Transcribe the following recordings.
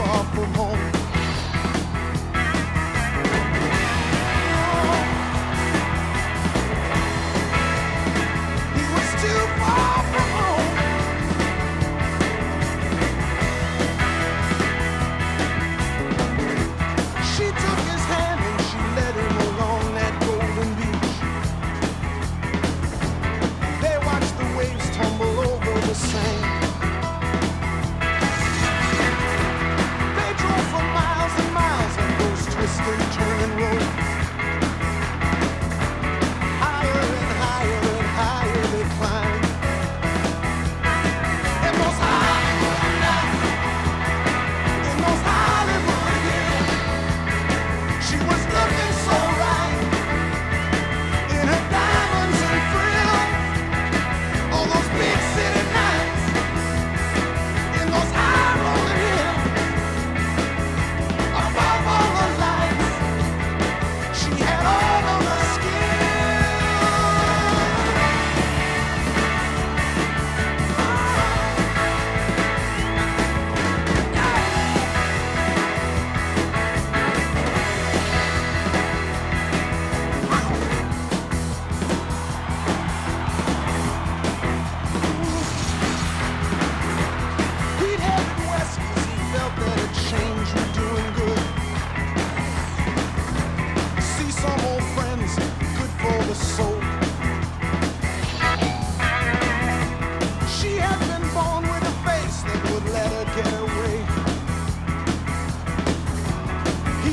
far from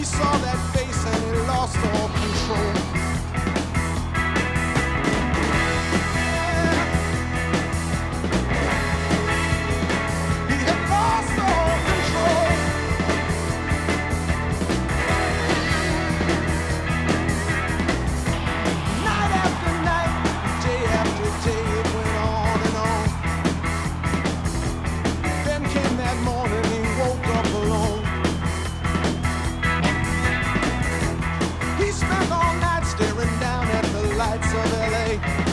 saw that face and he lost all lights of LA.